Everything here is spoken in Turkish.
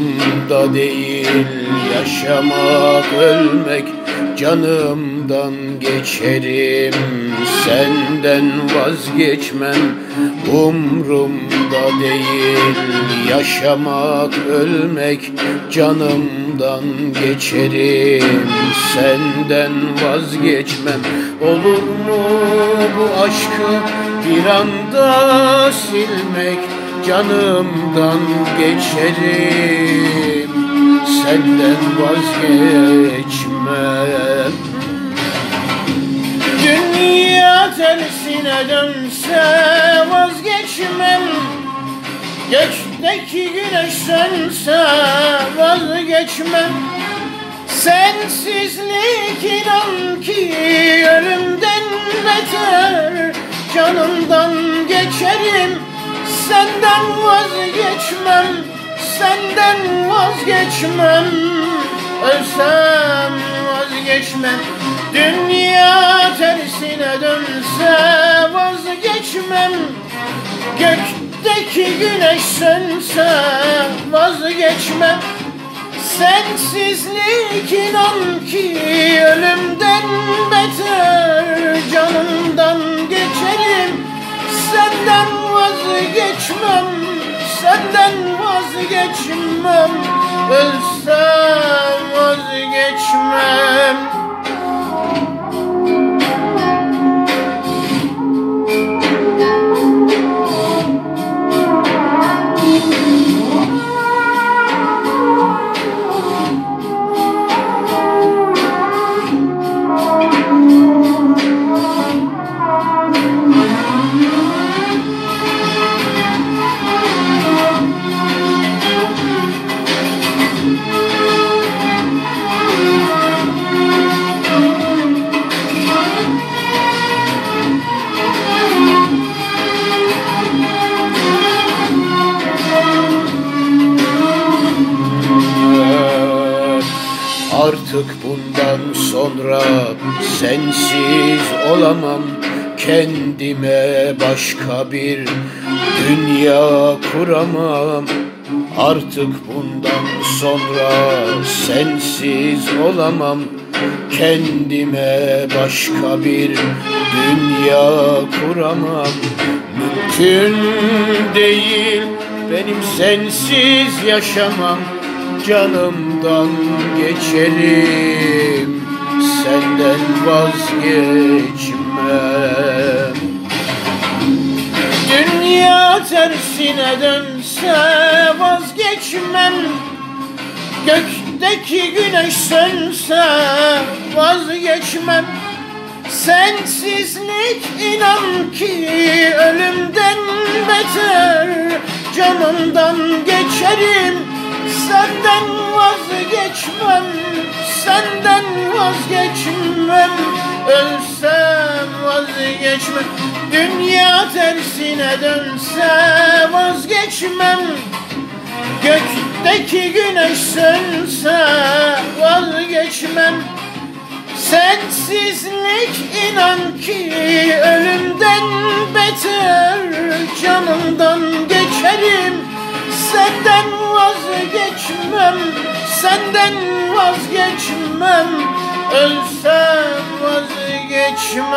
umrumda değil. Yaşamak ölmek canımdan geçerim. Senden vazgeçmem umrumda değil. Yaşamak ölmek canımdan geçerim. Senden vazgeçmem. Olur mu bu aşkı bir anda silmek Canımdan geçerim. Senden vazgeçmem. Dünya tersine dönse vazgeçmem. Gökteki güneş sönse vazgeçmem. Sensizlik inan ki ölümden beter senden vazgeçmem Senden vazgeçmem. Ölsem vazgeçmem Dünya tersine dönse vazgeçmem. Gökteki güneş sönse vazgeçmem. Sensizlik inan ki ölümden beter vazgeçmem Senden vazgeçmem. Ölsem Artık bundan sonra sensiz olamam. Kendime başka bir dünya kuramam. Artık bundan sonra sensiz olamam. Kendime başka bir dünya kuramam. Mümkün değil benim sensiz yaşamam Canımdan geçerim. Senden vazgeçmem. Dünya tersine dönse vazgeçmem. Gökteki güneş sönse vazgeçmem. Sensizlik inan ki ölümden beter Canımdan geçerim Senden vazgeçmem Senden vazgeçmem. Ölsem vazgeçmem Dünya tersine dönse vazgeçmem. Gökteki güneş sönse vazgeçmem. Sensizlik inan ki ölümden beter Canımdan geçerim. Senden vazgeçmem Senden vazgeçmem Ölsem vazgeçmem